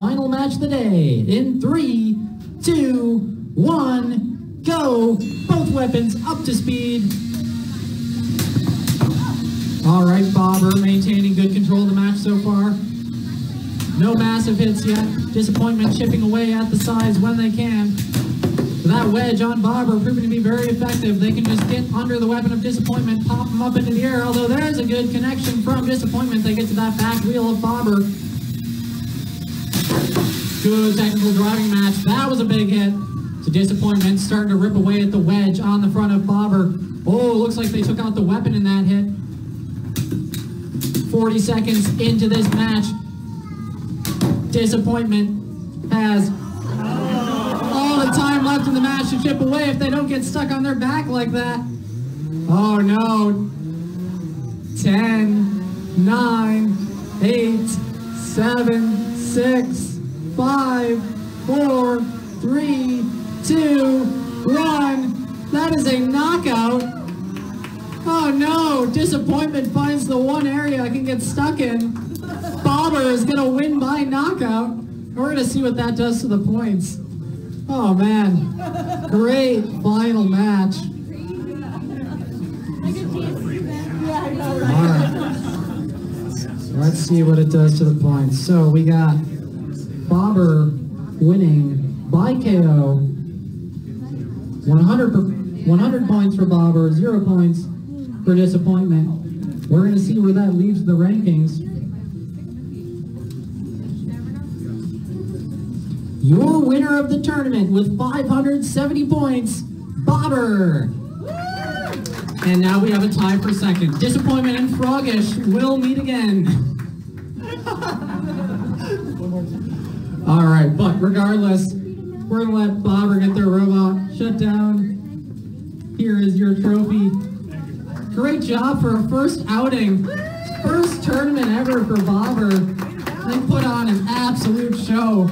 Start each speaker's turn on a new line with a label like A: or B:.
A: Final match of the day in three, two, one, go. Both weapons up to speed. All right, Bobber maintaining good control of the match so far. No massive hits yet. Disappointment chipping away at the sides when they can. That wedge on Bobber proving to be very effective. They can just get under the weapon of disappointment, pop them up into the air. Although there's a good connection from disappointment. They get to that back wheel of Bobber. Good technical driving match. That was a big hit. To disappointment, starting to rip away at the wedge on the front of Bobber. Oh, looks like they took out the weapon in that hit. 40 seconds into this match. Disappointment has all the time left in the match to chip away if they don't get stuck on their back like that. Oh no. 10, 9, 8, 7, 6, five, four, three, two, one. That is a knockout. Oh no, disappointment finds the one area I can get stuck in. Bobber is gonna win by knockout. We're gonna see what that does to the points. Oh man, great final match. All right. Let's see what it does to the points. So we got winning by KO. 100, 100 points for Bobber, zero points for disappointment. We're going to see where that leaves the rankings. Your winner of the tournament with 570 points, Bobber. And now we have a tie for second. Disappointment and Froggish will meet again. All right, but regardless, we're gonna let Bobber get their robot shut down. Here is your trophy. Great job for a first outing. First tournament ever for Bobber. They put on an absolute show.